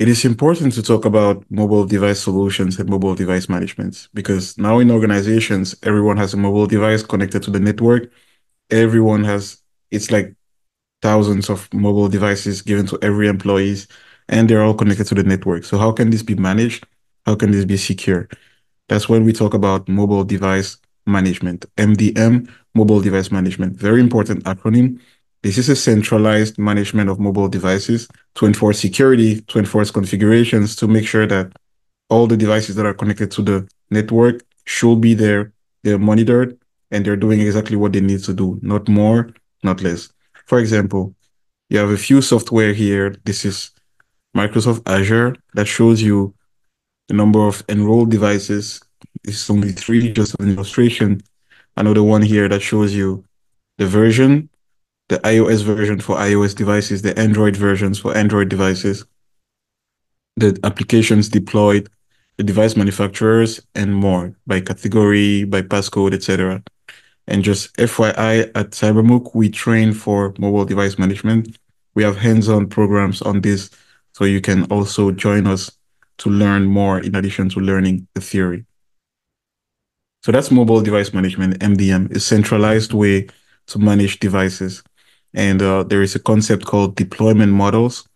It is important to talk about mobile device solutions and mobile device management because now in organizations, everyone has a mobile device connected to the network. Everyone has, it's like thousands of mobile devices given to every employees and they're all connected to the network. So how can this be managed? How can this be secure? That's when we talk about mobile device management, MDM, mobile device management. Very important acronym. This is a centralized management of mobile devices to enforce security, to enforce configurations, to make sure that all the devices that are connected to the network should be there, they're monitored, and they're doing exactly what they need to do, not more, not less. For example, you have a few software here. This is Microsoft Azure that shows you the number of enrolled devices. It's only three, just an illustration. Another one here that shows you the version, the iOS version for iOS devices, the Android versions for Android devices, the applications deployed, the device manufacturers, and more by category, by passcode, etc. And just FYI, at CyberMuk, we train for mobile device management. We have hands-on programs on this, so you can also join us to learn more in addition to learning the theory. So that's mobile device management, MDM, a centralized way to manage devices. And uh, there is a concept called deployment models.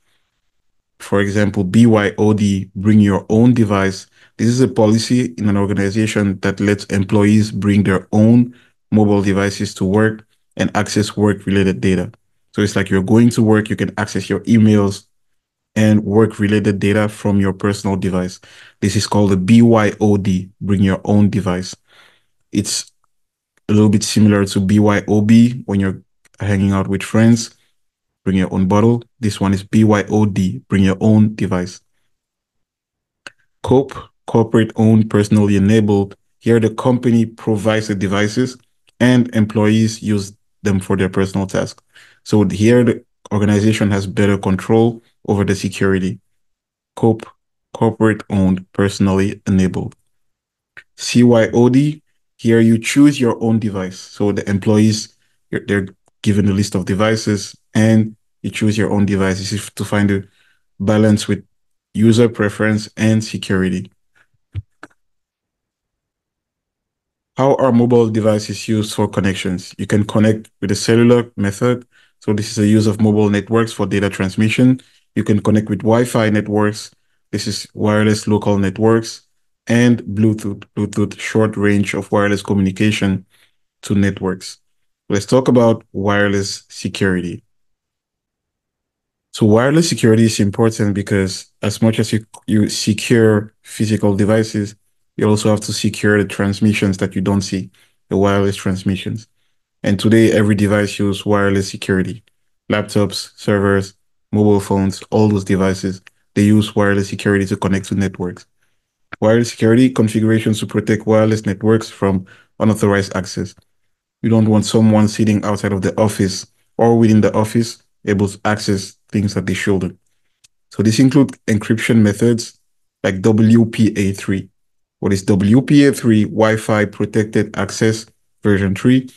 For example, BYOD, bring your own device. This is a policy in an organization that lets employees bring their own mobile devices to work and access work related data. So it's like you're going to work, you can access your emails and work related data from your personal device. This is called the BYOD, bring your own device. It's a little bit similar to BYOB when you're hanging out with friends, bring your own bottle. This one is BYOD, bring your own device. COPE, corporate owned, personally enabled. Here, the company provides the devices and employees use them for their personal tasks. So here, the organization has better control over the security. COPE, corporate owned, personally enabled. CYOD, here you choose your own device. So the employees, they're given a list of devices and you choose your own devices to find a balance with user preference and security. How are mobile devices used for connections? You can connect with a cellular method. So this is a use of mobile networks for data transmission. You can connect with Wi-Fi networks. This is wireless local networks and Bluetooth, Bluetooth short range of wireless communication to networks. Let's talk about wireless security. So wireless security is important because as much as you, you secure physical devices, you also have to secure the transmissions that you don't see, the wireless transmissions. And today, every device uses wireless security. Laptops, servers, mobile phones, all those devices, they use wireless security to connect to networks. Wireless security configurations to protect wireless networks from unauthorized access. You don't want someone sitting outside of the office or within the office able to access things that they shouldn't. So this includes encryption methods like WPA3. What is WPA3? Wi-Fi Protected Access version 3.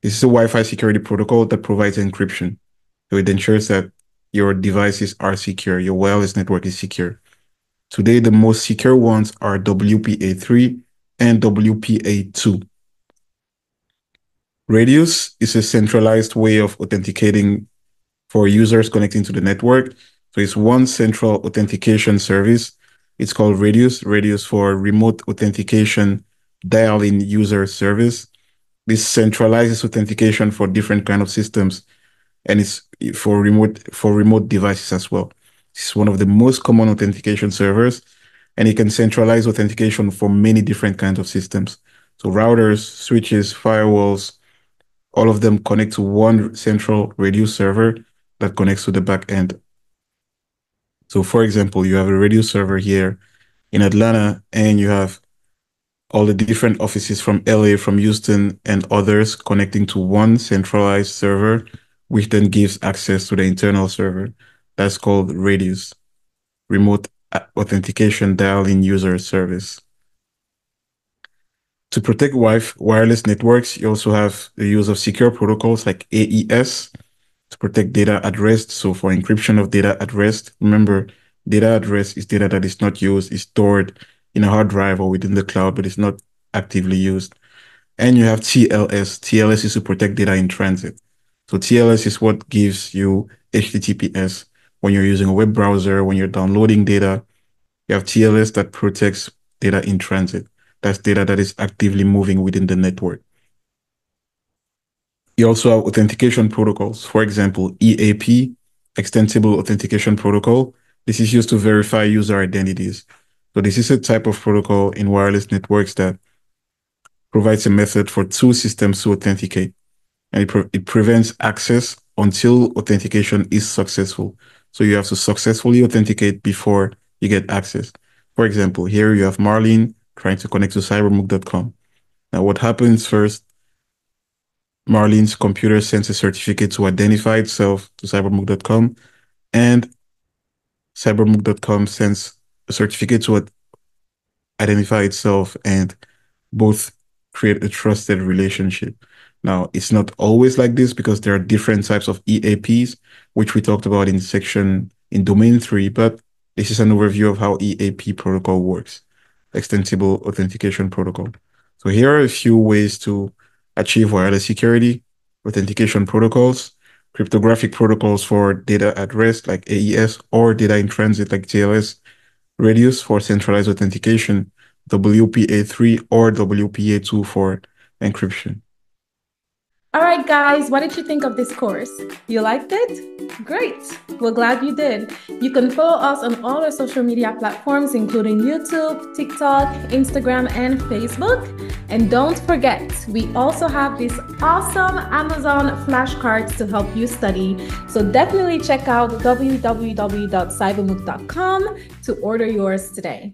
This is a Wi-Fi security protocol that provides encryption. So it ensures that your devices are secure, your wireless network is secure. Today, the most secure ones are WPA3 and WPA2. Radius is a centralized way of authenticating for users connecting to the network. So it's one central authentication service. It's called Radius, Radius for Remote Authentication Dial-in User Service. This centralizes authentication for different kind of systems and it's for remote for remote devices as well. It's one of the most common authentication servers, and it can centralize authentication for many different kinds of systems. So routers, switches, firewalls, all of them connect to one central Radius server that connects to the back end. So for example, you have a Radius server here in Atlanta, and you have all the different offices from LA, from Houston, and others connecting to one centralized server which then gives access to the internal server. That's called Radius, Remote Authentication Dial-in User Service. To protect wireless networks, you also have the use of secure protocols like AES to protect data at rest. So for encryption of data at rest, remember Data at rest is data that is not used, is stored in a hard drive or within the cloud, but it's not actively used. And you have TLS. TLS is to protect data in transit. So TLS is what gives you HTTPS when you're using a web browser, when you're downloading data. You have TLS that protects data in transit. That's data that is actively moving within the network. You also have authentication protocols. For example, EAP, Extensible Authentication Protocol. This is used to verify user identities. So this is a type of protocol in wireless networks that provides a method for two systems to authenticate. And it, pre it prevents access until authentication is successful. So you have to successfully authenticate before you get access. For example, here you have Marlene trying to connect to cybermuk.com. Now, what happens first? Marlene's computer sends a certificate to identify itself to cybermuk.com, and cybermuk.com sends a certificate to identify itself, and both create a trusted relationship. Now, it's not always like this because there are different types of EAPs, which we talked about in section in domain three, but this is an overview of how EAP protocol works, Extensible Authentication Protocol. So here are a few ways to achieve wireless security, authentication protocols, cryptographic protocols for data at rest like AES or data in transit like TLS, Radius for centralized authentication, WPA3 or WPA2 for encryption. All right, guys, what did you think of this course? You liked it? Great. We're glad you did. You can follow us on all our social media platforms, including YouTube, TikTok, Instagram, and Facebook. And don't forget, we also have these awesome Amazon flashcards to help you study. So definitely check out www.cybermuk.com to order yours today.